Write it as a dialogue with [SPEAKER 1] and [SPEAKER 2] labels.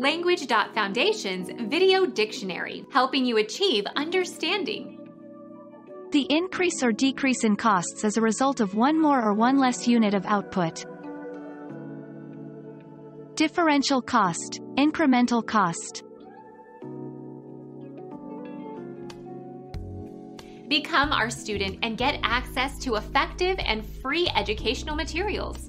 [SPEAKER 1] Language.Foundation's Video Dictionary, helping you achieve understanding.
[SPEAKER 2] The increase or decrease in costs as a result of one more or one less unit of output. Differential cost, incremental cost.
[SPEAKER 1] Become our student and get access to effective and free educational materials.